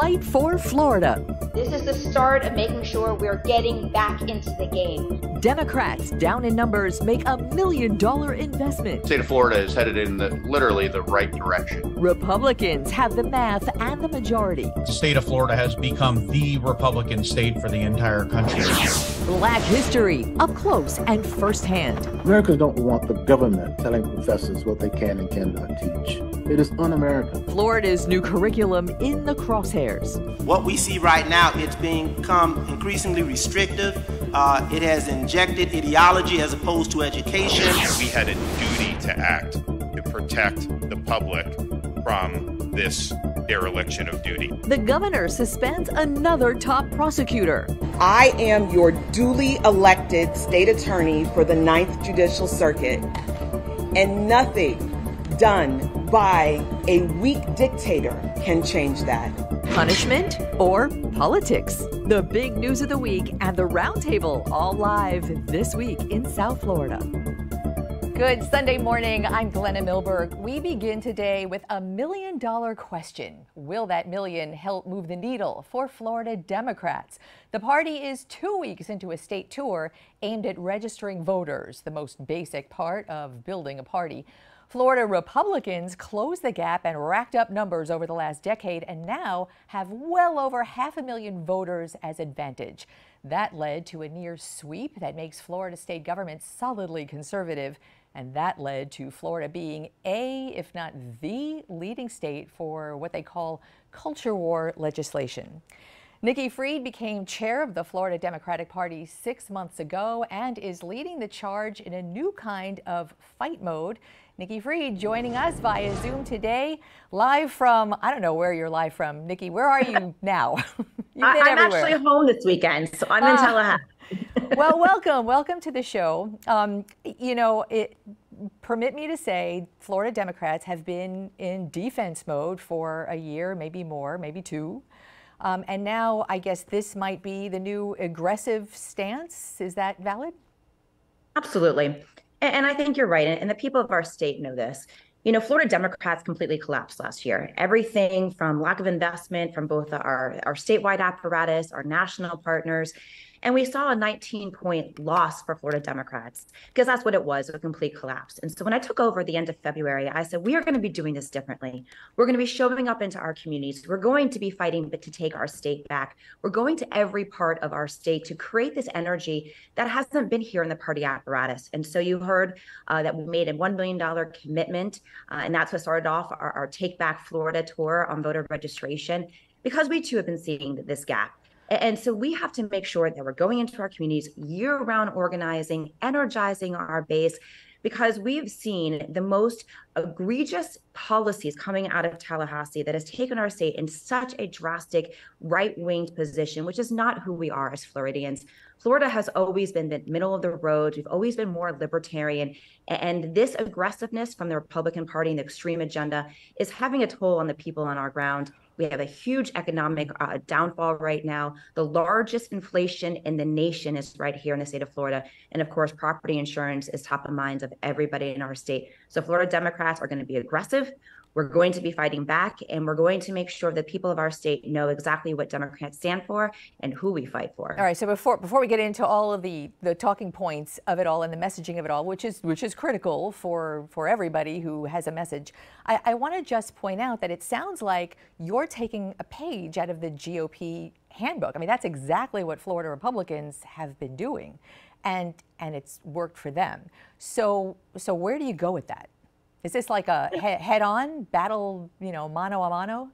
Fight for Florida. This is the start of making sure we're getting back into the game. Democrats, down in numbers, make a million dollar investment. The state of Florida is headed in the, literally the right direction. Republicans have the math and the majority. The state of Florida has become the Republican state for the entire country. Black history, up close and firsthand. Americans don't want the government telling professors what they can and cannot teach. It is un American. Florida's new curriculum in the crosshairs. What we see right now, it's become increasingly restrictive. Uh, it has injected ideology as opposed to education. We had a duty to act to protect the public from this dereliction of duty. The governor suspends another top prosecutor. I am your duly elected state attorney for the Ninth Judicial Circuit, and nothing done by a weak dictator can change that. Punishment or politics? The big news of the week and the roundtable all live this week in South Florida. Good Sunday morning. I'm Glenna Milberg. We begin today with a million dollar question. Will that million help move the needle for Florida Democrats? The party is two weeks into a state tour aimed at registering voters, the most basic part of building a party. Florida Republicans closed the gap and racked up numbers over the last decade and now have well over half a million voters as advantage. That led to a near sweep that makes Florida state government solidly conservative. And that led to Florida being a, if not the, leading state for what they call culture war legislation. Nikki Fried became chair of the Florida Democratic Party six months ago and is leading the charge in a new kind of fight mode. Nikki Fried joining us via Zoom today, live from, I don't know where you're live from. Nikki, where are you now? I'm everywhere. actually home this weekend, so I'm in uh, Tallahassee. well, welcome. Welcome to the show. Um, you know, it, permit me to say Florida Democrats have been in defense mode for a year, maybe more, maybe two. Um, and now I guess this might be the new aggressive stance. Is that valid? Absolutely. And I think you're right. And the people of our state know this. You know, Florida Democrats completely collapsed last year. Everything from lack of investment from both our, our statewide apparatus, our national partners, and we saw a 19 point loss for Florida Democrats because that's what it was a complete collapse. And so when I took over the end of February, I said, we are going to be doing this differently. We're going to be showing up into our communities. We're going to be fighting to take our state back. We're going to every part of our state to create this energy that hasn't been here in the party apparatus. And so you heard uh, that we made a $1 million commitment, uh, and that's what started off our, our Take Back Florida tour on voter registration because we too have been seeing this gap. And so we have to make sure that we're going into our communities year round organizing, energizing our base, because we've seen the most egregious policies coming out of Tallahassee that has taken our state in such a drastic right winged position, which is not who we are as Floridians. Florida has always been the middle of the road. We've always been more libertarian. And this aggressiveness from the Republican Party and the extreme agenda is having a toll on the people on our ground. We have a huge economic uh, downfall right now. The largest inflation in the nation is right here in the state of Florida. And of course, property insurance is top of minds of everybody in our state. So Florida Democrats are going to be aggressive. We're going to be fighting back, and we're going to make sure the people of our state know exactly what Democrats stand for and who we fight for. All right. So before before we get into all of the the talking points of it all and the messaging of it all, which is which is critical for for everybody who has a message, I, I want to just point out that it sounds like you're taking a page out of the GOP handbook. I mean, that's exactly what Florida Republicans have been doing, and and it's worked for them. So so where do you go with that? Is this like a head-on battle, you know, mano a mano?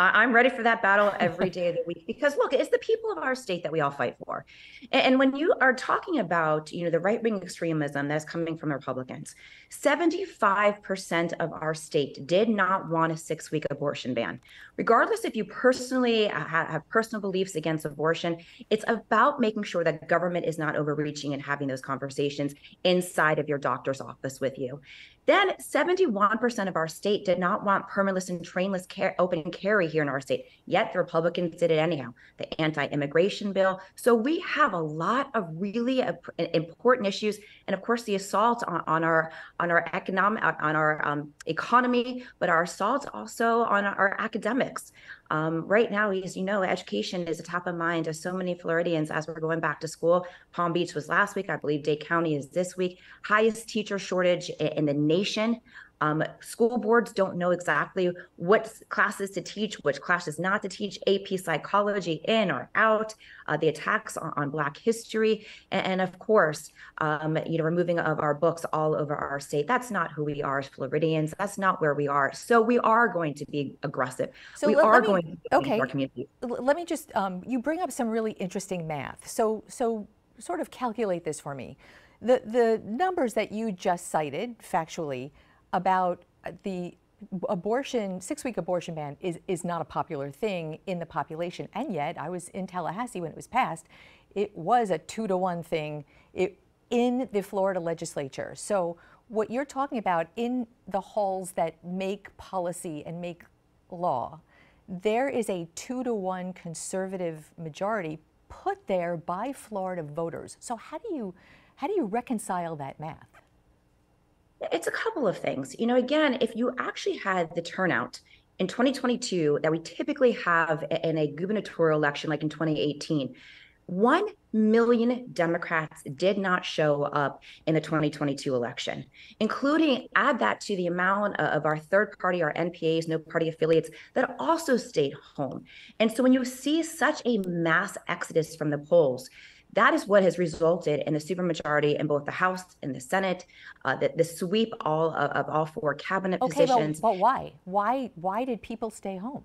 I'm ready for that battle every day of the week because look, it's the people of our state that we all fight for. And when you are talking about, you know, the right-wing extremism that's coming from Republicans, 75% of our state did not want a six-week abortion ban. Regardless if you personally uh, have personal beliefs against abortion, it's about making sure that government is not overreaching and having those conversations inside of your doctor's office with you. Then 71% of our state did not want permitless and trainless care, open carry here in our state. Yet the Republicans did it anyhow. The anti-immigration bill. So we have a lot of really important issues, and of course the assault on, on our on our economic on our um, economy, but our assault also on our academics. Um, right now, as you know, education is a top of mind of so many Floridians as we're going back to school. Palm Beach was last week. I believe Dade County is this week. Highest teacher shortage in the nation. Um, school boards don't know exactly what classes to teach, which classes not to teach, AP psychology in or out, uh, the attacks on, on, Black history, and, and of course, um, you know, removing of our books all over our state. That's not who we are as Floridians. That's not where we are. So we are going to be aggressive. So we let, are let me, going to okay. our community. Let me just, um, you bring up some really interesting math. So, so sort of calculate this for me. The, the numbers that you just cited factually about uh, the abortion, six week abortion ban is, is not a popular thing in the population. And yet, I was in Tallahassee when it was passed. It was a two to one thing it, in the Florida legislature. So, what you're talking about in the halls that make policy and make law, there is a two to one conservative majority put there by Florida voters. So, how do you, how do you reconcile that math? It's a couple of things. You know, again, if you actually had the turnout in 2022 that we typically have in a gubernatorial election like in 2018, 1 million Democrats did not show up in the 2022 election, including add that to the amount of our third party, our NPAs, no party affiliates that also stayed home. And so when you see such a mass exodus from the polls, that is what has resulted in the supermajority in both the House and the Senate, uh, the, the sweep all of, of, all four cabinet okay, positions. But, but why? Why? Why did people stay home?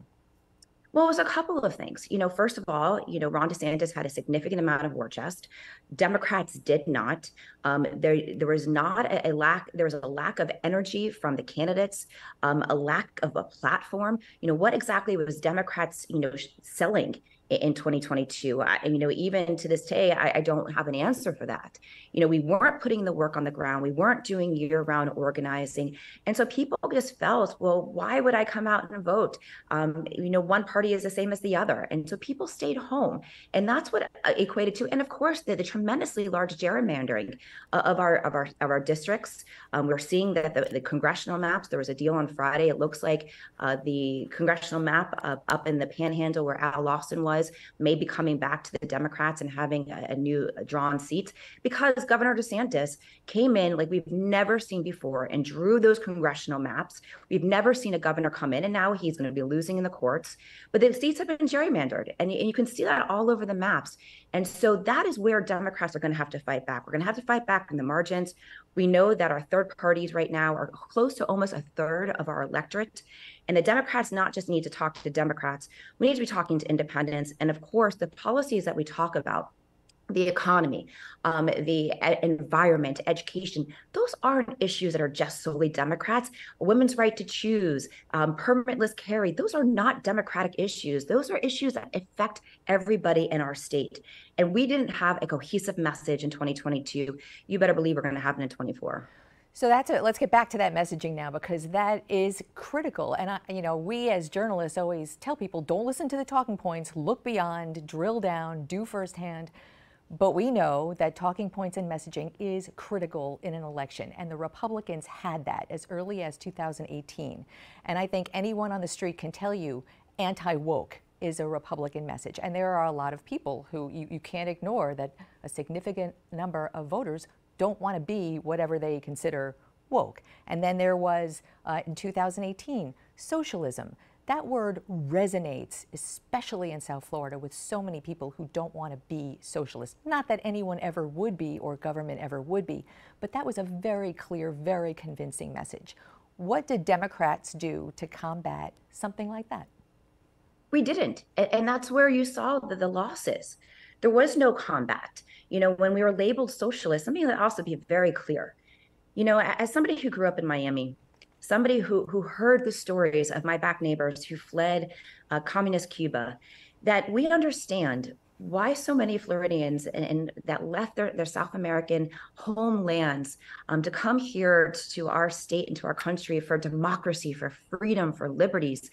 Well, it was a couple of things. You know, first of all, you know, Ron DeSantis had a significant amount of war chest. Democrats did not. Um, there, there was not a, a, lack. There was a lack of energy from the candidates, um, a lack of a platform. You know, what exactly was Democrats, you know, selling in 2022. I, you know, even to this day, I, I, don't have an answer for that. You know, we weren't putting the work on the ground. We weren't doing year-round organizing, and so people just felt, well, why would I come out and vote? Um, you know, one party is the same as the other, and so people stayed home, and that's what uh, equated to. And of course, the, the tremendously large gerrymandering uh, of our of our of our districts. Um, we're seeing that the, the, congressional maps. There was a deal on Friday. It looks like uh, the congressional map uh, up in the Panhandle where Al Lawson was was maybe coming back to the Democrats and having a, a new drawn seat because Governor DeSantis came in like we've never seen before and drew those congressional maps. We've never seen a governor come in, and now he's going to be losing in the courts. But the seats have been gerrymandered, and, and you can see that all over the maps. And so that is where Democrats are going to have to fight back. We're going to have to fight back in the margins. We know that our third parties right now are close to almost a third of our electorate. And the Democrats not just need to talk to Democrats, we need to be talking to independents. And of course, the policies that we talk about the economy, um, the environment, education, those aren't issues that are just solely Democrats. Women's right to choose, um, permitless carry, those are not Democratic issues. Those are issues that affect everybody in our state. And we didn't have a cohesive message in 2022. You better believe we're going to have it in 24. So that's it. Let's get back to that messaging now because that is critical. And I, you know, we as journalists always tell people don't listen to the talking points, look beyond, drill down, do firsthand. But we know that talking points and messaging is critical in an election, and the Republicans had that as early as 2018. And I think anyone on the street can tell you anti woke is a Republican message. And there are a lot of people who you, you can't ignore that a significant number of voters don't want to be whatever they consider woke. And then there was uh, in 2018 socialism. That word resonates, especially in South Florida, with so many people who don't want to be socialist. Not that anyone ever would be or government ever would be, but that was a very clear, very convincing message. What did Democrats do to combat something like that? We didn't. And that's where you saw the, the losses. There was no combat. You know, when we were labeled socialist, let me also be very clear. You know, as somebody who grew up in Miami, somebody who who heard the stories of my back neighbors who fled uh, communist Cuba, that we understand why so many Floridians and, and that left their, their South American homelands um, to come here to our state and to our country for democracy, for freedom, for liberties,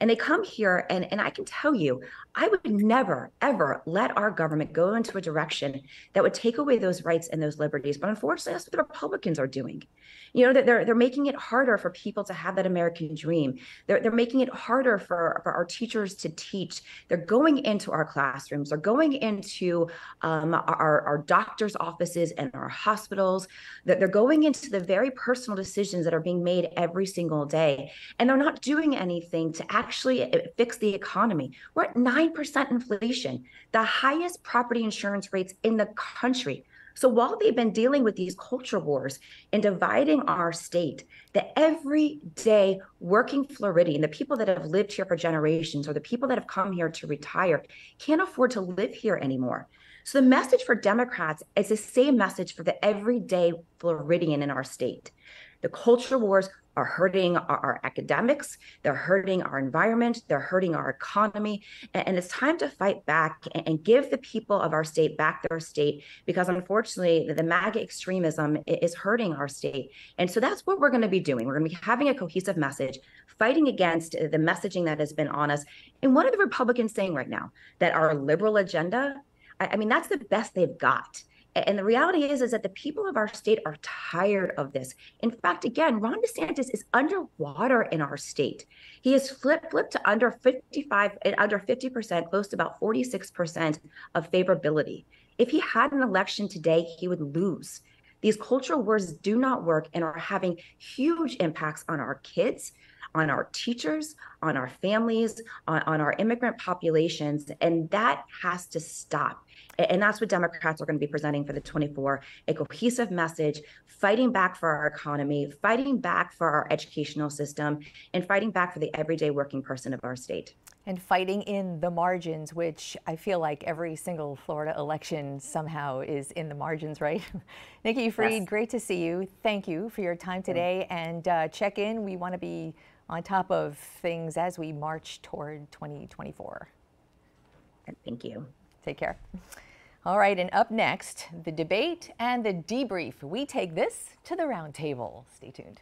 And they come here, and, and I can tell you, I would never, ever let our government go into a direction that would take away those rights and those liberties. But unfortunately, that's what the Republicans are doing. You know, they're, they're making it harder for people to have that American dream. They're, they're making it harder for, for our teachers to teach. They're going into our classrooms, they're going into um, our, our doctors' offices and our hospitals. They're, they're going into the very personal decisions that are being made every single day. And they're not doing anything to actually eh, fix the economy. We're at 9% inflation, the highest property insurance rates in the country. So while they've been dealing with these culture wars and dividing our state, the everyday working Floridian, the people that have lived here for generations or the people that have come here to retire, can't afford to live here anymore. So the message for Democrats is the same message for the everyday Floridian in our state. The culture wars are hurting our, our, academics, they're hurting our environment, they're hurting our economy. And, and, it's time to fight back and, and, give the people of our state back their state because unfortunately, the, the MAGA extremism is hurting our state. And so that's what we're going to be doing. We're going to be having a cohesive message, fighting against the messaging that has been on us. And what are the Republicans saying right now? That our liberal agenda, I, I mean, that's the best they've got and the reality is, is that the people of our state are tired of this. In fact, again, Ron DeSantis is underwater in our state. He has flipped flipped to under 55, eh, under 50%, close to about 46% of favorability. If he had an election today, he would lose. These cultural wars do not work and are having huge impacts on our kids, on our teachers, on our families, on, on our immigrant populations. And that has to stop. And that's what Democrats are going to be presenting for the 24 a cohesive message, fighting back for our economy, fighting back for our educational system, and fighting back for the everyday working person of our state. And fighting in the margins, which I feel like every single Florida election somehow is in the margins, right? Nikki Fried, yes. great to see you. Thank you for your time today. And uh, check in. We want to be on top of things as we march toward 2024. Thank you. Take care. All right, and up next, the debate and the debrief. We take this to the roundtable. Stay tuned.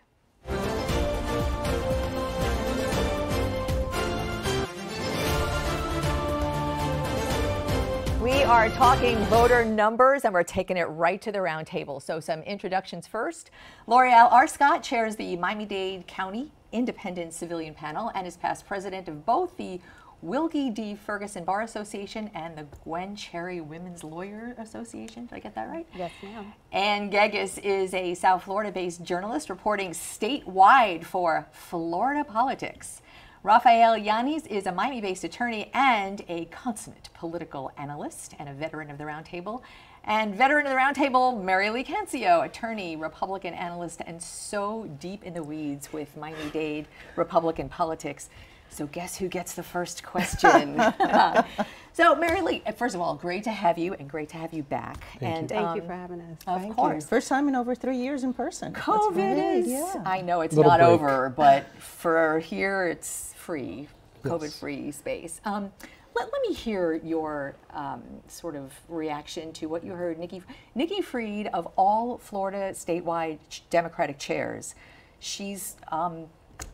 We are talking voter numbers and we're taking it right to the roundtable. So, some introductions first. Loreal Arscott chairs the Miami Dade County Independent Civilian Panel and is past president of both the Wilkie D. Ferguson Bar Association and the Gwen Cherry Women's Lawyer Association. Did I get that right? Yes, ma'am. Anne Geggis is a South Florida-based journalist reporting statewide for Florida politics. Rafael Yaniz is a Miami-based attorney and a consummate political analyst and a veteran of the Roundtable. And veteran of the Roundtable, Marili Cancio, attorney, Republican analyst, and so deep in the weeds with Miami-Dade Republican politics. So guess who gets the first question? so Marili, first of all, great to have you and great to have you back. Thank and you. Thank um, you for having us. Of Thank course. You. First time in over three years in person. COVID is, yeah. I know it's not break. over, but for here it's free, COVID-free space. Um, let, let me hear your um, sort of reaction to what you heard Nikki, Nikki Fried of all Florida statewide Democratic chairs. She's um,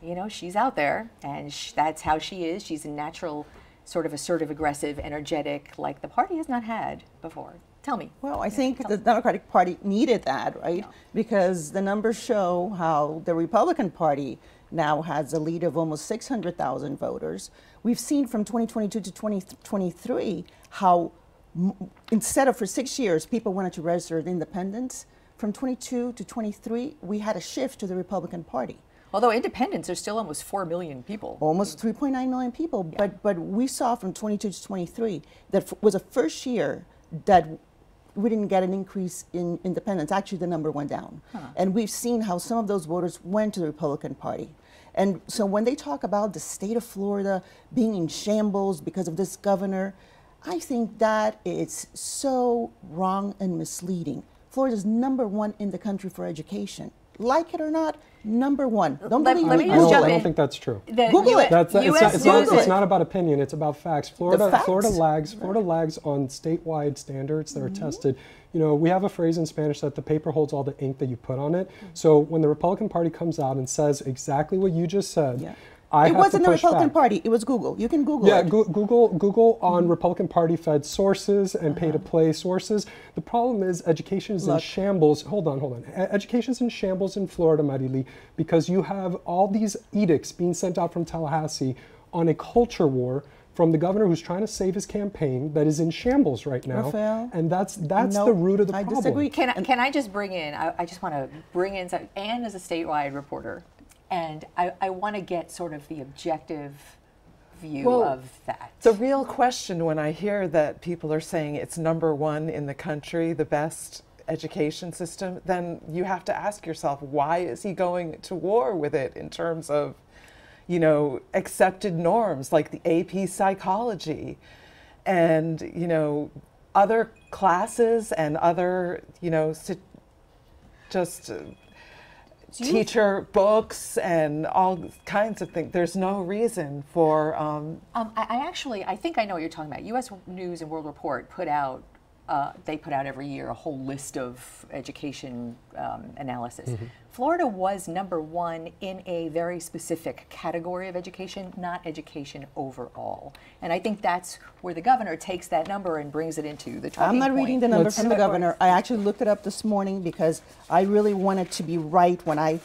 you know, she's out there and sh that's how she is. She's a natural, sort of assertive, aggressive, energetic, like the party has not had before. Tell me. Well, I think the Democratic Party needed that, right? Yeah. Because the numbers show how the Republican Party now has a lead of almost 600,000 voters. We've seen from 2022 to 2023 how instead of for six years people wanted to register as independents, from 22 to 23 we had a shift to the Republican Party. Although independents are still almost 4 million people. Almost 3.9 million people. Yeah. But, but we saw from 22 to 23 that was a first year that we didn't get an increase in independents. Actually, the number went down. Huh. And we've seen how some of those voters went to the Republican Party. And so when they talk about the state of Florida being in shambles because of this governor, I think that is so wrong and misleading. Florida's number one in the country for education like it or not, number one. Don't let, believe let me. me I don't, I don't think that's true. The Google it. That's, it's, not, it's, not, it's, not, about opinion. It's about facts. Florida, facts. Florida lags. Florida lags on statewide standards that are mm -hmm. tested. You know, we have a phrase in Spanish that the paper holds all the ink that you put on it. Mm -hmm. So when the Republican Party comes out and says exactly what you just said. Yeah I it wasn't the Republican back. Party. It was Google. You can Google Yeah, it. Goo- Google Google on Republican Party fed sources and pay to uh-huh. play sources. The problem is education is in shambles. Hold on, hold on. E- Education is in shambles in Florida, Marili, because you have all these edicts being sent out from Tallahassee on a culture war from the governor who's trying to save his campaign that is in shambles right now. Rafael, and that's that's no, the root of the I problem. disagree. Can I, can I just bring in? I, I just want to bring in. some- Anne is a statewide reporter, and I, I want to get sort of the objective view Well, of that. The real question when I hear that people are saying it's number one in the country, the best education system, then you have to ask yourself, why is he going to war with it in terms of, you know, accepted norms like the AP psychology and, you know, other classes and other, you know, just uh, teacher books and all kinds of things. There's no reason for um, Um, I, I actually, I think I know what you're talking about. U.S. News and World Report put out, uh, they put out every year a whole list of education um, analysis. Florida was number one in a very specific category of education, not education overall. And I think that's where the governor takes that number and brings it into the talking I'm not point. reading the number Let's- from the governor. I actually looked it up this morning because I really wanted to be right when I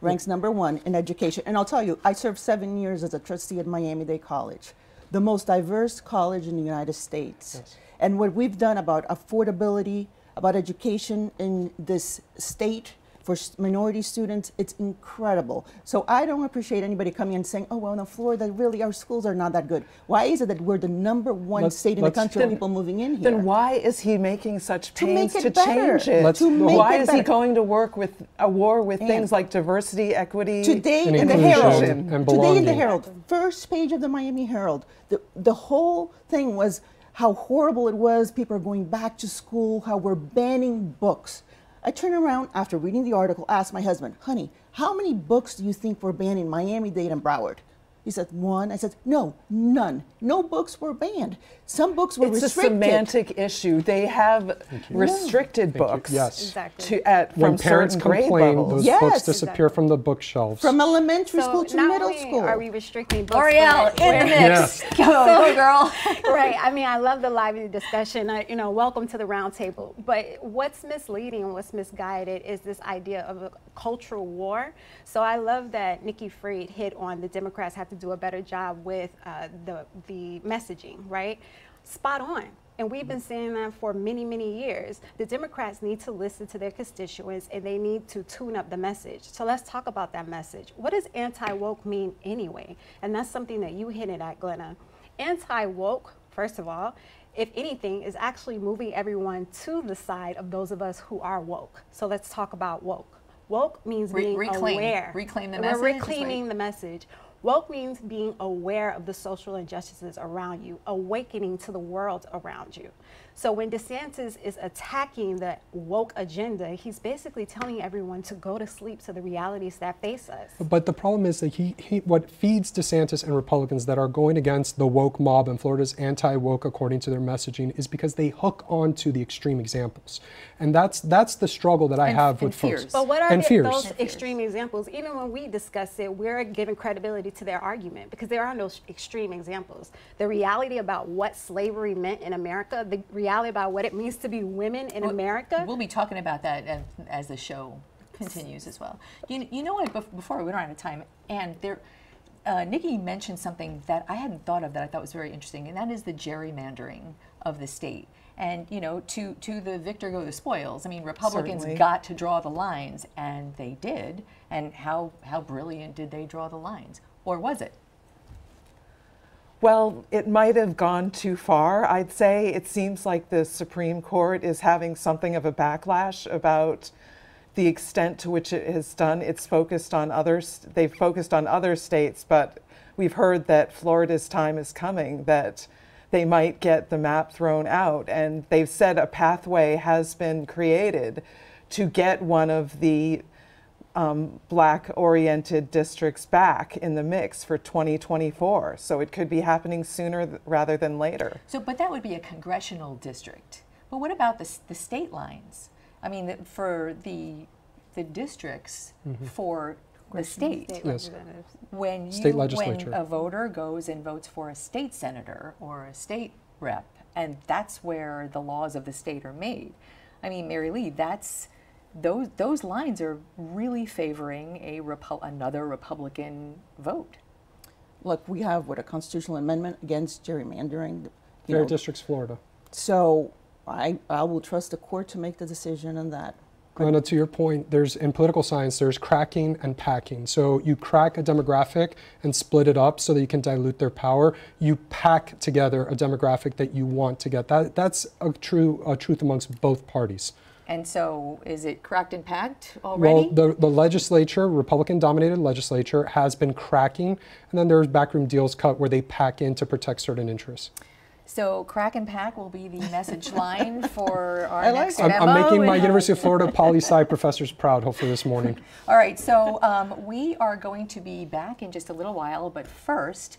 ranks number one in education. And I'll tell you, I served seven years as a trustee at Miami-Dade College, the most diverse college in the United States. And what we've done about affordability, about education in this state for minority students, it's incredible. So I don't appreciate anybody coming and saying, oh, well, in Florida, really, our schools are not that good. Why is it that we're the number one Let's- state in the country of people moving in here? Then why is he making such To pains to better. change it? Let's- To why it is he going to work with a war with Anne. things like diversity, equity? Today And in the inclusion Herald, and today in the. Herald, first page of the Miami Herald, the, the whole thing was how horrible it was. People are going back to school, how we're banning books. I turn around after reading the article, ask my husband, honey, how many books do you think were banned in Miami, Dade, and Broward? He said, one. I said, no, none. No books were banned. Some books were it's restricted. a semantic issue. They have restricted Thank you. books Yes. Exactly. to at when from parents certain complain, levels. those Yes. books disappear Exactly. from the bookshelves. From elementary So school to not middle only school. Are we restricting books? Loreal but in the we're- mix. Go, go, girl. right. I mean, I love the lively discussion. I, you know, welcome to the roundtable. But what's misleading and what's misguided is this idea of a cultural war. So I love that Nikki Fried hit on the Democrats have to do a better job with uh, the the messaging. Right. Spot on. And we've mm-hmm. been saying that for many, many years. The Democrats need to listen to their constituents and they need to tune up the message. So let's talk about that message. What does anti woke mean anyway? And that's something that you hinted at, Glenna. Anti woke, first of all, if anything, is actually moving everyone to the side of those of us who are woke. So let's talk about woke. Woke means Re- being reclaim. aware. Reclaim the We're message, is reclaiming what- the message. Woke means being aware of the social injustices around you, awakening to the world around you. So when DeSantis is attacking the woke agenda, he's basically telling everyone to go to sleep to the realities that face us. But the problem is that he, he what feeds DeSantis and Republicans that are going against the woke mob and Florida's anti-woke according to their messaging is because they hook on to the extreme examples. And that's that's the struggle that I And- have and with folks. fears. But what are and the- fears. those And fears. extreme examples? Even when we discuss it, we're giving credibility to their argument because there are no extreme examples. The reality about what slavery meant in America, the reality about what it means to be women in Well, America. We'll be talking about that as, as the show continues as well. You, you know what? Before we run out of time, and there, uh, Nikki mentioned something that I hadn't thought of that I thought was very interesting, and that is the gerrymandering of the state. And you know, to to the victor go the spoils. I mean, Republicans Certainly. got to draw the lines, and they did. And how how brilliant did they draw the lines, or was it? Well, it might have gone too far, I'd say. It seems like the Supreme Court is having something of a backlash about the extent to which it has done. It's focused on others, they've focused on other states, but we've heard that Florida's time is coming, that they might get the map thrown out. And they've said a pathway has been created to get one of the um, black oriented districts back in the mix for 2024. So it could be happening sooner th- rather than later. So, but that would be a congressional district. But what about the, the state lines? I mean, the- for the the districts Mm-hmm. for the state. State Yes. When you, State legislature. when a voter goes and votes for a state senator or a state rep, and that's where the laws of the state are made. I mean, Marili, that's those those lines are really favoring a Repu- another Republican vote. Look, we have what a constitutional amendment against gerrymandering. you Fair know. Districts, Florida. So I, I will trust the court to make the decision on that. Glenna, to your point, there's in political science, there's cracking and packing. So you crack a demographic and split it up so that you can dilute their power. You pack together a demographic that you want to get. That that's a true a truth amongst both parties. And so, is it cracked and packed already? Well, the, the legislature, Republican dominated legislature, has been cracking, and then there's backroom deals cut where they pack in to protect certain interests. so, crack and pack will be the message line for our I next it. I'm, memo. I'm making my University of Florida poli sci professors proud, hopefully, this morning. All right, so um, we are going to be back in just a little while, but first,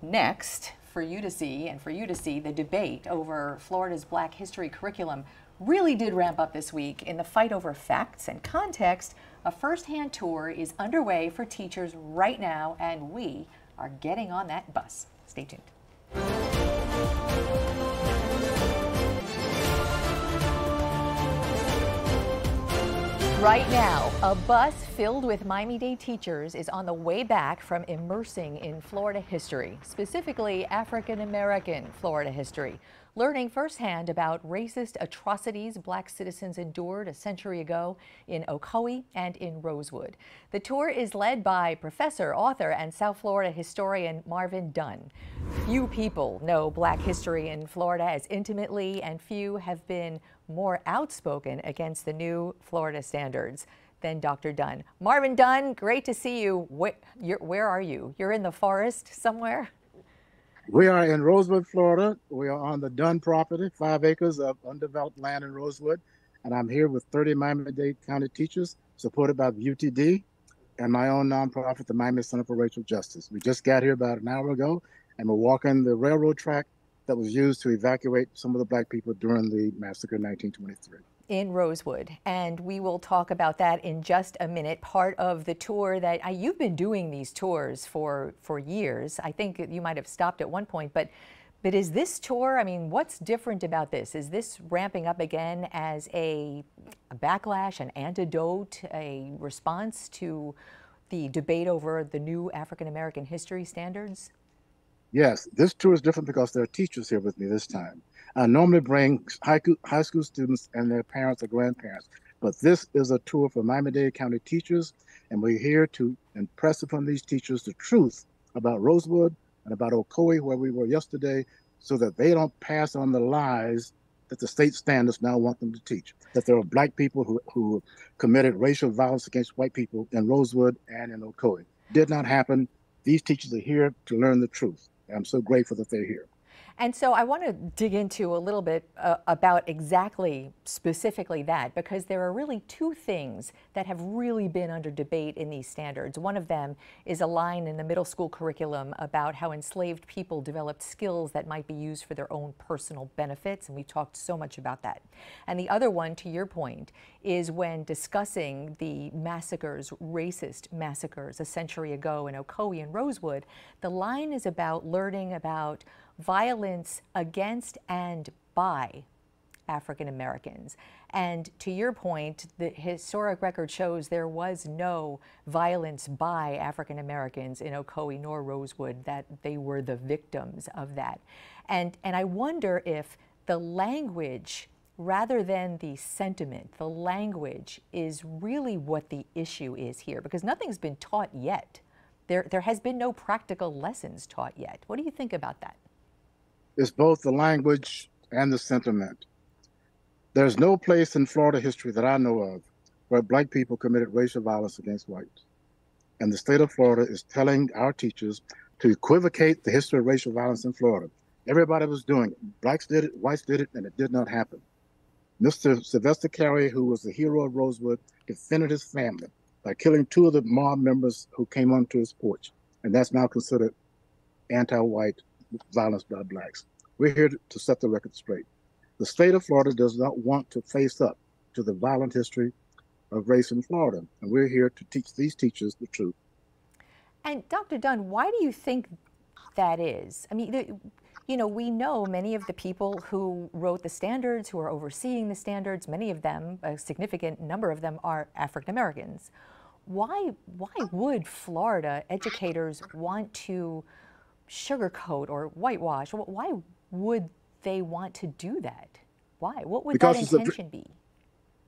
next, for you to see and for you to see, the debate over Florida's Black History curriculum really did ramp up this week. In the fight over facts and context, a firsthand tour is underway for teachers right now, and we are getting on that bus. Stay tuned. Right now, a bus filled with Miami Dade teachers is on the way back from immersing in Florida history, specifically African American Florida history, learning firsthand about racist atrocities black citizens endured a century ago in Ocoee and in Rosewood. The tour is led by professor, author, and South Florida historian Marvin Dunn. Few people know black history in Florida as intimately, and few have been more outspoken against the new Florida standards than Dr. Dunn. Marvin Dunn, great to see you. Where, where are you? You're in the forest somewhere? We are in Rosewood, Florida. We are on the Dunn property, five acres of undeveloped land in Rosewood. And I'm here with 30 Miami-Dade County teachers supported by the UTD and my own nonprofit, the Miami Center for Racial Justice. We just got here about an hour ago and we're walking the railroad track that was used to evacuate some of the black people during the massacre in 1923. In Rosewood, and we will talk about that in just a minute. Part of the tour that uh, you've been doing these tours for for years. I think you might have stopped at one point, but but is this tour? I mean, what's different about this? Is this ramping up again as a, a backlash, an antidote, a response to the debate over the new African American history standards? Yes, this tour is different because there are teachers here with me this time. I normally bring high, school students and their parents or grandparents, but this is a tour for Miami-Dade County teachers, and we're here to impress upon these teachers the truth about Rosewood and about Ocoee, where we were yesterday, so that they don't pass on the lies that the state standards now want them to teach. That there are black people who, who committed racial violence against white people in Rosewood and in Ocoee. Did not happen. These teachers are here to learn the truth. I'm so grateful that they're here. And so I want to dig into a little bit uh, about exactly, specifically that, because there are really two things that have really been under debate in these standards. One of them is a line in the middle school curriculum about how enslaved people developed skills that might be used for their own personal benefits, and we've talked so much about that. And the other one, to your point, is when discussing the massacres, racist massacres a century ago in Ocoee and Rosewood, the line is about learning about violence against and by African Americans. And to your point, the historic record shows there was no violence by African Americans in Ocoee nor Rosewood, that they were the victims of that. And, and I wonder if the language, rather than the sentiment, the language is really what the issue is here, because nothing's been taught yet. There, there has been no practical lessons taught yet. What do you think about that? It's both the language and the sentiment. There's no place in Florida history that I know of where black people committed racial violence against whites. And the state of Florida is telling our teachers to equivocate the history of racial violence in Florida. Everybody was doing it. Blacks did it, whites did it, and it did not happen. Mr. Sylvester Carrier, who was the hero of Rosewood, defended his family by killing two of the mob members who came onto his porch. And that's now considered anti-white violence by blacks. We're here to set the record straight. The state of Florida does not want to face up to the violent history of race in Florida. And we're here to teach these teachers the truth. And Dr. Dunn, why do you think that is? I mean, you know, we know many of the people who wrote the standards, who are overseeing the standards, many of them, a significant number of them, are African Americans. Why, why would Florida educators want to sugarcoat or whitewash? Why would they want to do that? Why? What would because that intention a, be?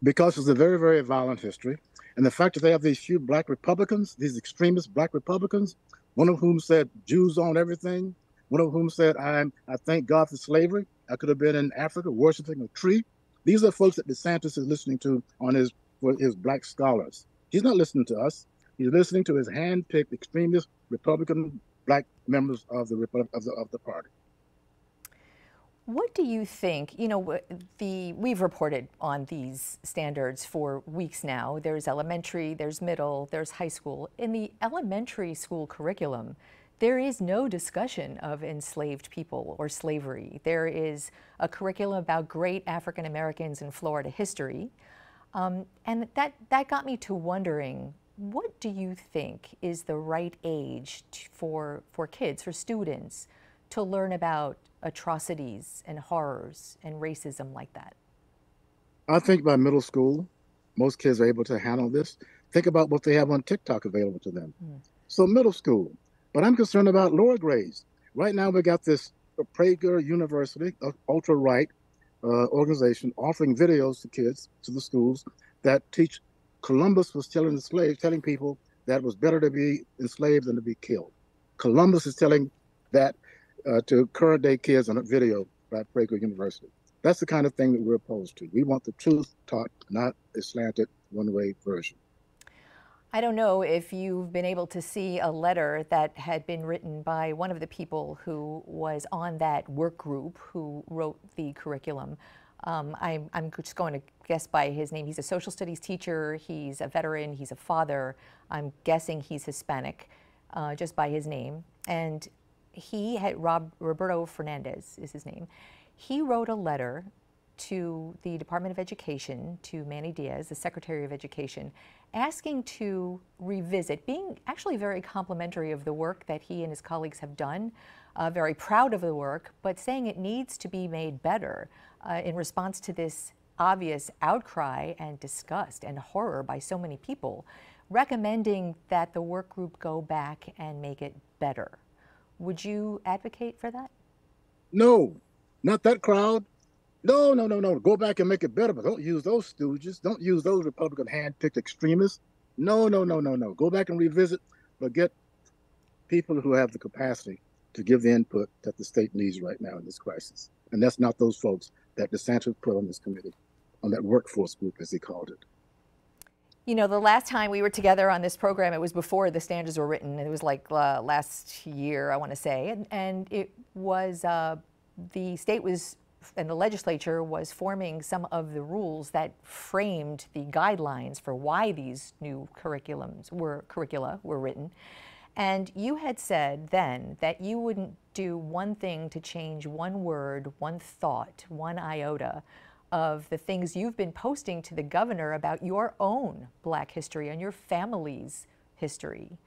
Because it's a very, very violent history. And the fact that they have these few black Republicans, these extremist black Republicans, one of whom said Jews own everything, one of whom said, I'm, I thank God for slavery. I could have been in Africa worshiping a tree. These are folks that DeSantis is listening to on his, for his black scholars. He's not listening to us. He's listening to his hand-picked extremist Republican black members of the, of the, of the party. What do you think? You know, the we've reported on these standards for weeks now. There's elementary, there's middle, there's high school. In the elementary school curriculum, there is no discussion of enslaved people or slavery. There is a curriculum about great African Americans in Florida history. Um, and that, that got me to wondering, what do you think is the right age for, for kids, for students, to learn about atrocities and horrors and racism like that? I think by middle school, most kids are able to handle this. Think about what they have on TikTok available to them. Mm. So middle school, but I'm concerned about lower grades. Right now, we got this Prager University, ultra right uh, organization, offering videos to kids, to the schools, that teach Columbus was telling the slaves, telling people that it was better to be enslaved than to be killed. Columbus is telling that uh, to current day kids on a video by Prager University. That's the kind of thing that we're opposed to. We want the truth taught, not a slanted one way version. I don't know if you've been able to see a letter that had been written by one of the people who was on that work group who wrote the curriculum. Um, I'm, I'm, just going to guess by his name. He's a social studies teacher, he's a veteran, he's a father. I'm guessing he's Hispanic uh, just by his name. And he had, Rob, Roberto Fernandez is his name. He wrote a letter to the Department of Education, to Manny Diaz, the Secretary of Education, asking to revisit, being actually very complimentary of the work that he and his colleagues have done, uh, very proud of the work, but saying it needs to be made better uh, in response to this obvious outcry and disgust and horror by so many people, recommending that the work group go back and make it better. Would you advocate for that? No, not that crowd. No, no, no, no. Go back and make it better, but don't use those stooges. Don't use those Republican hand-picked extremists. No, no, no, no, no. Go back and revisit, but get people who have the capacity to give the input that the state needs right now in this crisis. And that's not those folks that DeSantis put on this committee, on that workforce group, as he called it. You know, the last time we were together on this program, it was before the standards were written. It was like uh, last year, I want to say. And, and it was, uh, the state was and the legislature was forming some of the rules that framed the guidelines for why these new curriculums were curricula were written. And you had said then that you wouldn't do one thing to change one word, one thought, one iota of the things you've been posting to the governor about your own black history and your family's history.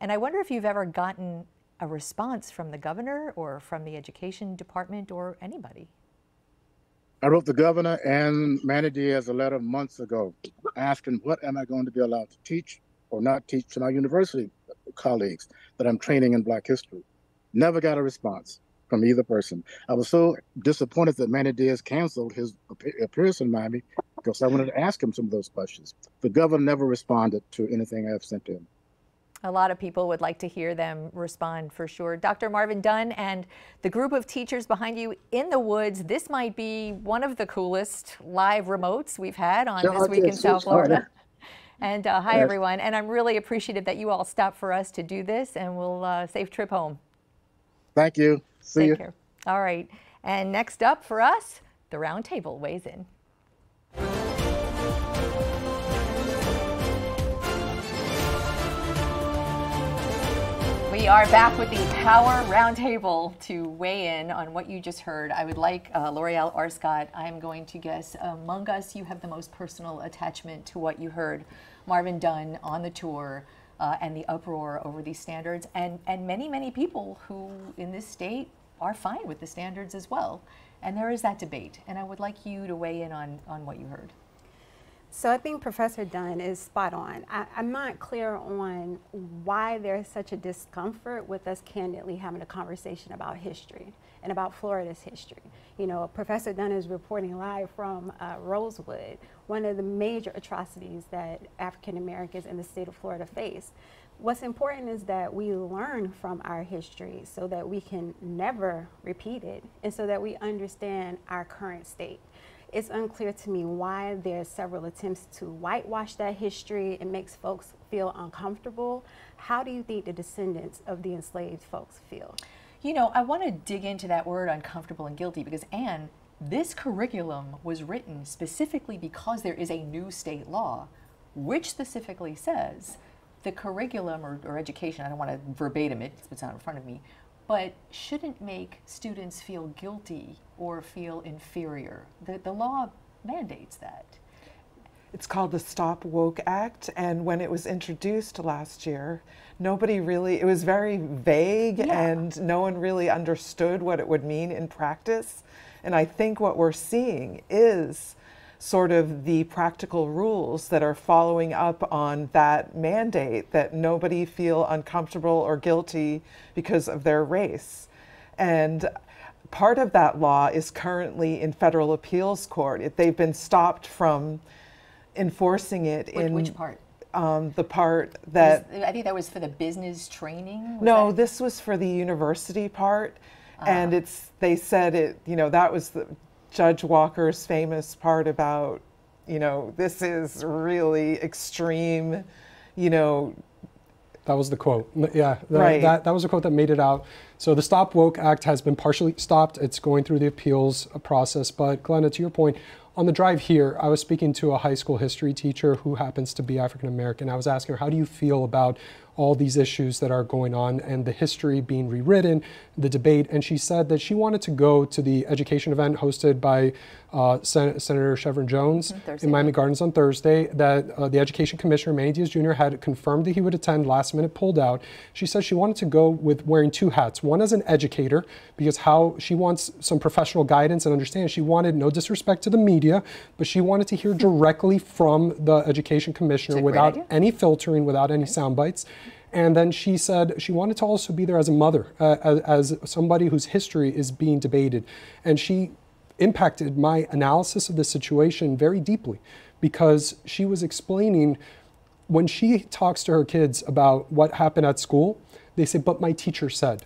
And I wonder if you've ever gotten a response from the governor or from the education department or anybody. I wrote the governor and Manny Diaz a letter months ago asking what am I going to be allowed to teach or not teach to my university colleagues that I'm training in Black history. Never got a response from either person. I was so disappointed that Manny Diaz canceled his appearance in Miami because I wanted to ask him some of those questions. The governor never responded to anything I've sent to him. A lot of people would like to hear them respond for sure. Dr. Marvin Dunn and the group of teachers behind you in the woods, this might be one of the coolest live remotes we've had on This Week in South Florida. And uh, hi, yes. everyone. And I'm really appreciative that you all stopped for us to do this, and we'll uh, safe trip home. Thank you. See Take you. Care. All right. And next up for us, the roundtable weighs in. We are back with the Power Roundtable to weigh in on what you just heard. I would like uh, Loreal Arscott. I'm going to guess among us, you have the most personal attachment to what you heard. Marvin Dunn on the tour uh, and the uproar over these standards, and, and many, many people who in this state are fine with the standards as well. And there is that debate. And I would like you to weigh in on, on what you heard. So I think Professor Dunn is spot on. I, am not clear on why there's such a discomfort with us candidly having a conversation about history and about Florida's history. You know, Professor Dunn is reporting live from uh, Rosewood, one of the major atrocities that African Americans in the state of Florida face. What's important is that we learn from our history so that we can never repeat it and so that we understand our current state it's unclear to me why there's several attempts to whitewash that history. It makes folks feel uncomfortable. How do you think the descendants of the enslaved folks feel? You know, I want to dig into that word uncomfortable and guilty because, Anne, this curriculum was written specifically because there is a new state law which specifically says the curriculum or, or education, I don't want to verbatim it, it's not in front of me, but shouldn't make students feel guilty or feel inferior. The, the law mandates that. It's called the Stop Woke Act, and when it was introduced last year, nobody really, it was very vague yeah. and no one really understood what it would mean in practice. And I think what we're seeing is sort of the practical rules that are following up on that mandate that nobody feel uncomfortable or guilty because of their race. And part of that law is currently in federal appeals court. They've been stopped from enforcing it which, in which part? Um, the part that was, I think that was for the business training. no, that? this was for the university part, uh, and it's they said it. You know that was the Judge Walker's famous part about, you know, this is really extreme, you know. That was the quote. Yeah, the, right. that, that was a quote that made it out. So the Stop Woke Act has been partially stopped. It's going through the appeals process. But Glenna, to your point, on the drive here, I was speaking to a high school history teacher who happens to be African American. I was asking her, how do you feel about all these issues that are going on and the history being rewritten, the debate. And she said that she wanted to go to the education event hosted by uh, Sen Senator Shevrin Jones mm-hmm, in Miami Gardens on Thursday, that uh, the Education Commissioner, Manny Diaz Jr., had confirmed that he would attend, last minute pulled out. She said she wanted to go with wearing two hats one as an educator, because how she wants some professional guidance and understanding. She wanted no disrespect to the media, but she wanted to hear directly from the Education Commissioner without any filtering, without any sound bites. And then she said she wanted to also be there as a mother, uh, as, as somebody whose history is being debated. And she impacted my analysis of the situation very deeply because she was explaining when she talks to her kids about what happened at school, they say, but my teacher said.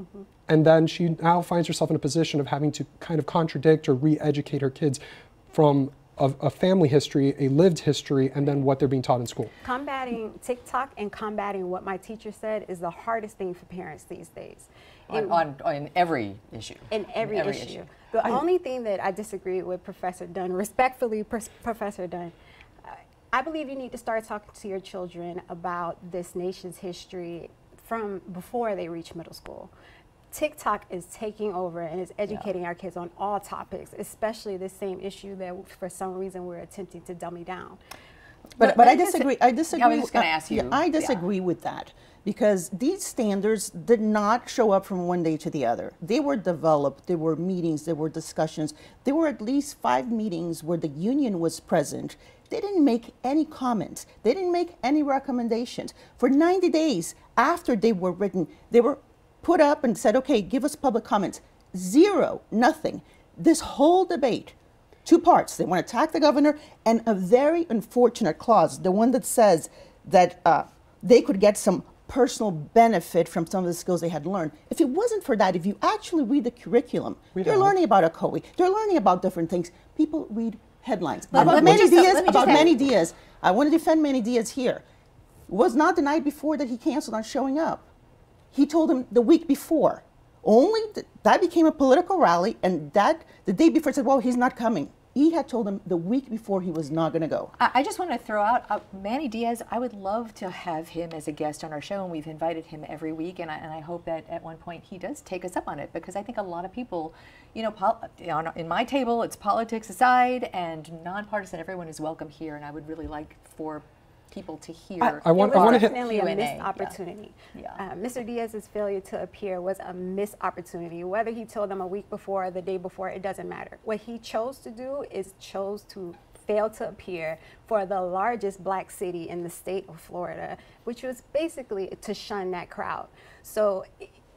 Mm-hmm. And then she now finds herself in a position of having to kind of contradict or re educate her kids from of a family history, a lived history, and then what they're being taught in school. Combating TikTok and combating what my teacher said is the hardest thing for parents these days. On, on, on every issue. In every, in every issue. issue. The I, only thing that I disagree with Professor Dunn, respectfully, Professor Dunn, I believe you need to start talking to your children about this nation's history from before they reach middle school. TikTok is taking over and is educating yeah. our kids on all topics, especially the same issue that for some reason we're attempting to dummy down. But, but, but I disagree. I disagree. I was just uh, going to ask you. Yeah, I disagree yeah. with that because these standards did not show up from one day to the other. They were developed. There were meetings. There were discussions. There were at least five meetings where the union was present. They didn't make any comments. They didn't make any recommendations. For 90 days after they were written, they were put up and said, okay, give us public comments. Zero, nothing. This whole debate, two parts. They want to attack the governor and a very unfortunate clause, the one that says that uh, they could get some personal benefit from some of the skills they had learned. If it wasn't for that, if you actually read the curriculum, we they're learning about Ocoee, they're learning about different things. People read headlines. But, about Manny Diaz, about Manny Diaz. I want to defend Manny Diaz here. It was not the night before that he canceled on showing up. He told him the week before. Only th that became a political rally, and that the day before said, "Well, he's not coming." he had told him the week before he was not going to go. I, just want to throw out uh, Manny Diaz. I would love to have him as a guest on our show, and we've invited him every week. And I, and I hope that at one point he does take us up on it because I think a lot of people, you know, on, in my table, it's politics aside and nonpartisan. Everyone is welcome here, and I would really like for people to hear. I, I want, it was I want to hit. definitely a missed opportunity. Yeah. Uh, Mr. Diaz's failure to appear was a missed opportunity. Whether he told them a week before or the day before, it doesn't matter. What he chose to do is chose to fail to appear for the largest black city in the state of Florida, which was basically to shun that crowd. So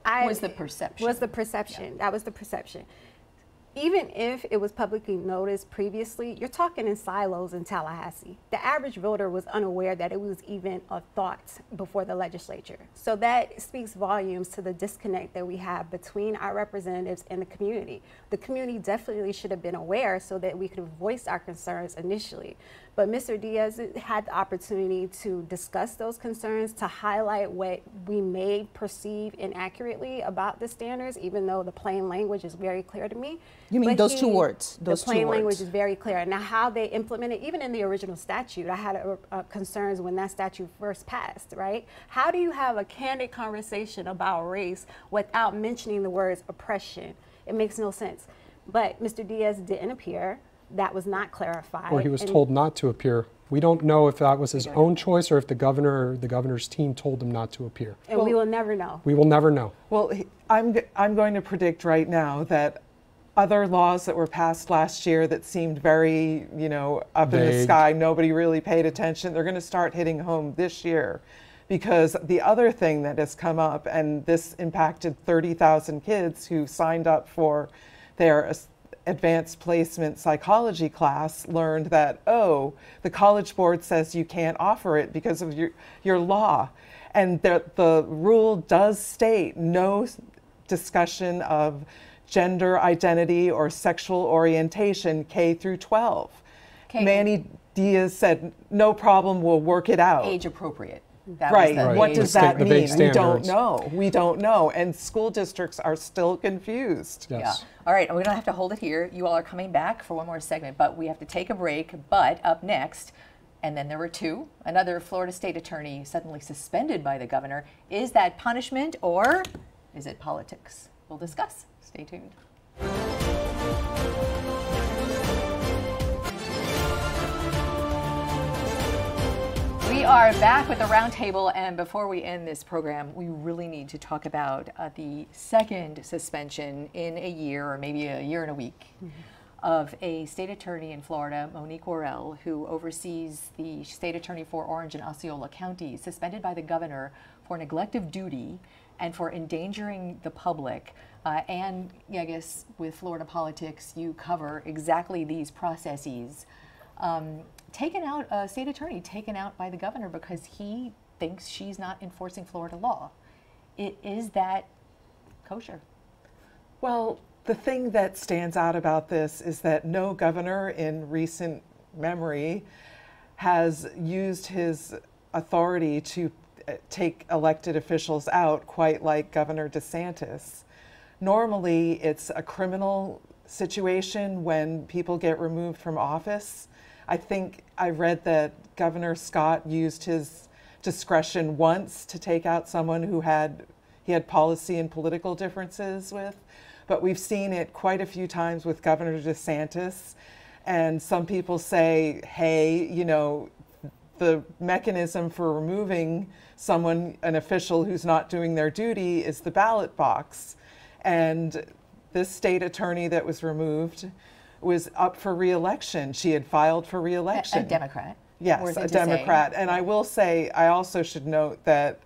I Was the perception. Was the perception. That was the perception even if it was publicly noticed previously, you're talking in silos in Tallahassee. The average voter was unaware that it was even a thought before the legislature. So that speaks volumes to the disconnect that we have between our representatives and the community. The community definitely should have been aware so that we could have voiced our concerns initially. But Mr. Diaz had the opportunity to discuss those concerns, to highlight what we may perceive inaccurately about the standards, even though the plain language is very clear to me. You mean But those two words, those the two plain words. language is very clear. Now, how they implement it, even in the original statute, I had uh, uh, concerns when that statute first passed, right? How do you have a candid conversation about race without mentioning the words oppression? It makes no sense. But Mr. Diaz didn't appear. That was not clarified. Or he was And- told not to appear. We don't know if that was his own choice or if the governor or the governor's team told him not to appear. And we will never know. We will never know. Well, he- I'm, g- I'm going to predict right now that other laws that were passed last year that seemed very, you know, up in the sky, nobody really paid attention, they're going to start hitting home this year. Because the other thing that has come up, and this impacted 30,000 kids who signed up for their as- advanced placement psychology class, learned that, oh, the College Board says you can't offer it because of your, your law. And the, the rule does state no discussion of gender identity or sexual orientation K through 12. Okay. Manny Diaz said, no problem, we'll work it out. Age appropriate. That was right. What does sta- that the mean? We don't know. We don't know. And school districts are still confused. Yes. Yeah. All right, we don't have to hold it here. You all are coming back for one more segment, but we have to take a break. But up next, and then there were two, another Florida state attorney suddenly suspended by the governor. Is that punishment or is it politics? We'll discuss. Stay tuned. We are back with the roundtable, and before we end this program, we really need to talk about uh, the second suspension in a year, or maybe a year and a week, of a state attorney in Florida, Monique Worrell, who oversees the state attorney for Orange and Osceola counties, suspended by the governor for neglect of duty and for endangering the public. Uh, and yeah, I guess with Florida politics, you cover exactly these processes um, taken out, a state attorney taken out by the governor because he thinks she's not enforcing Florida law. It, is that kosher? Well, the thing that stands out about this is that no governor in recent memory has used his authority to uh, take elected officials out quite like Governor DeSantis. Normally, it's a criminal situation when people get removed from office. I think I read that Governor Scott used his discretion once to take out someone who had he had policy and political differences with, but we've seen it quite a few times with Governor DeSantis. And some people say, hey, you know, the mechanism for removing someone, an official who's not doing their duty, is the ballot box. And this state attorney that was removed was up for reelection. She had filed for A, reelection. a Democrat. Yes, a to say. Democrat. And I will say, I also should note that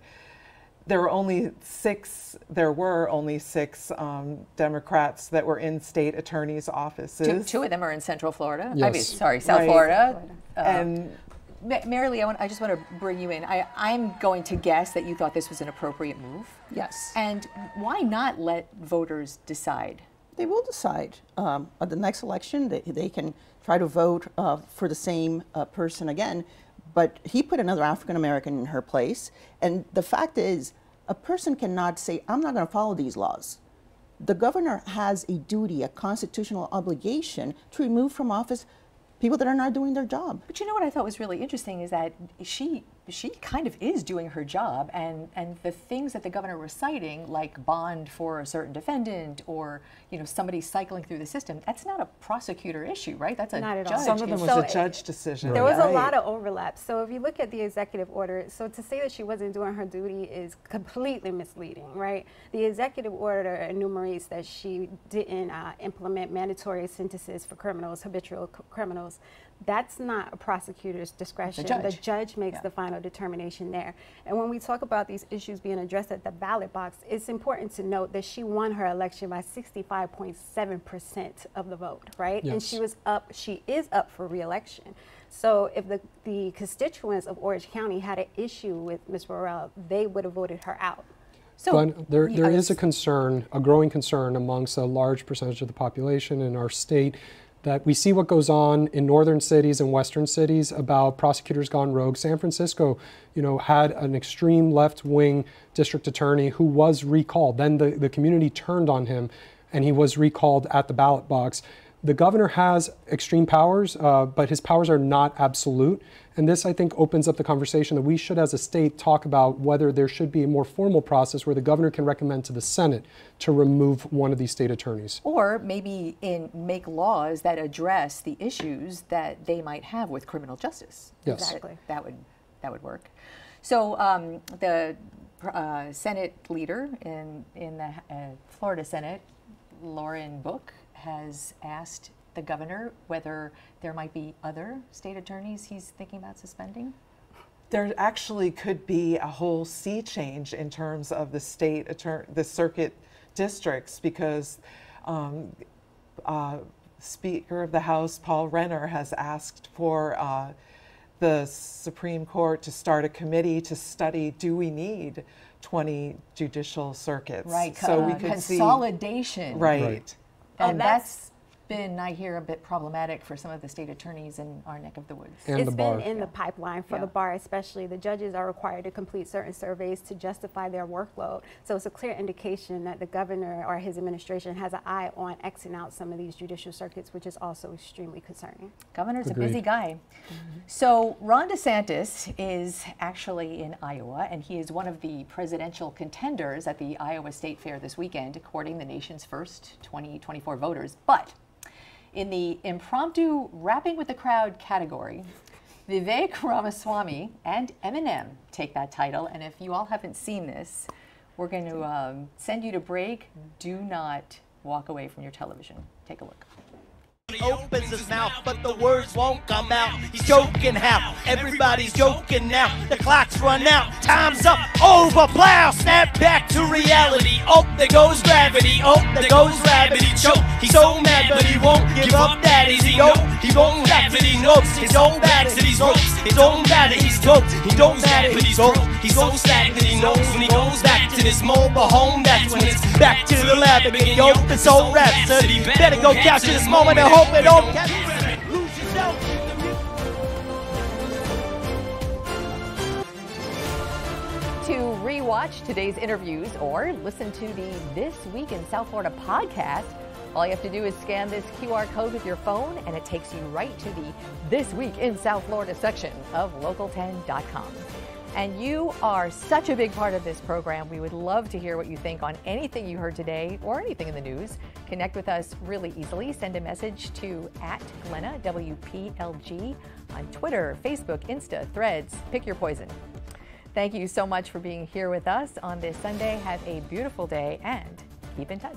there were only six, there were only six um, Democrats that were in state attorneys' offices. Two, two of them are in Central Florida. I mean, Yes. sorry, South Right. Florida. Uh, and Ma- Marili, I, want, I just want to bring you in. I, I'm going to guess that you thought this was an appropriate move. Yes. And why not let voters decide? They will decide um, at the next election. They, they can try to vote uh, for the same uh, person again, but he put another African American in her place. And the fact is, a person cannot say, "I'm not going to follow these laws." the governor has a duty, a constitutional obligation to remove from office people that are not doing their job. But you know what I thought was really interesting is that she she kind of is doing her job and and the things that the governor was citing like bond for a certain defendant or you know somebody cycling through the system that's not a prosecutor issue right that's a not at judge all. Some of them was so a judge decision. There was right. a lot of overlap. So if you look at the executive order, so to say that she wasn't doing her duty is completely misleading, right? The executive order enumerates that she didn't uh, implement mandatory sentences for criminals, habitual criminals that's not a prosecutor's discretion. The judge, the judge makes yeah. the final determination there. And when we talk about these issues being addressed at the ballot box, it's important to note that she won her election by 65.7% of the vote, right? Yes. And she was up, she is up for reelection. So if the, the constituents of Orange County had an issue with Ms. Worrell, they would have voted her out. So but there, there yes. is a concern, a growing concern amongst a large percentage of the population in our state that we see what goes on in northern cities and western cities about prosecutors gone rogue. San Francisco, you know, had an extreme left-wing district attorney who was recalled. Then the, the community turned on him and he was recalled at the ballot box. The governor has extreme powers, uh, but his powers are not absolute. And this, I think, opens up the conversation that we should, as a state, talk about whether there should be a more formal process where the governor can recommend to the Senate to remove one of these state attorneys. or maybe in make laws that address the issues that they might have with criminal justice Yes. Exactly. that would that would work so um, the uh, Senate leader in in the uh, Florida Senate Lauren Book has asked the governor whether there might be other state attorneys he's thinking about suspending There actually could be a whole sea change in terms of the state attorney, the circuit districts, because um, uh, Speaker of the House Paul Renner has asked for uh, the Supreme Court to start a committee to study: Do we need 20 judicial circuits? right So we uh, could see consolidation right. Right. and And that's been I hear a bit problematic for some of the state attorneys in our neck of the woods And it's the been bar. in the pipeline for Yeah. the bar, especially. The judges are required to complete certain surveys to justify their workload. So it's a clear indication that the governor or his administration has an eye on Xing out some of these judicial circuits, which is also extremely concerning. Governor's a busy guy. Mm-hmm. So Ron DeSantis is actually in Iowa, and he is one of the presidential contenders at the Iowa State Fair this weekend, courting the nation's first 2024 voters. But in the impromptu rapping with the crowd category, Vivek Ramaswamy and Eminem take that title. And if you all haven't seen this, we're going to um, send you to break. Do not walk away from your television. Take a look. Opens his mouth, but the words won't come out. He's joking how everybody's joking now. The clock's run out, time's up, over, plow, snap back to reality. Oh, there goes gravity. Oh, there goes. He choke. He's so mad, but he won't give up that easy. No, he won't laugh it. He knows his own back that he's. His own bad that he's dope. He don't matter, but he's broke. He's so stagnant. He knows when he goes back to this mobile home. That's when it's back to the lab again. Yo, this old rhapsody. Better go capture this moment and hope it don't. Lose yourself. To rewatch today's interviews or listen to the This Week in South Florida podcast, all you have to do is scan this QR code with your phone and it takes you right to the This Week in South Florida section of local10.com. And you are such a big part of this program. We would love to hear what you think on anything you heard today or anything in the news. Connect with us really easily. Send a message to at Glenna, WPLG, on Twitter, Facebook, Insta, Threads. Pick your poison. Thank you so much for being here with us on this Sunday. Have a beautiful day and keep in touch.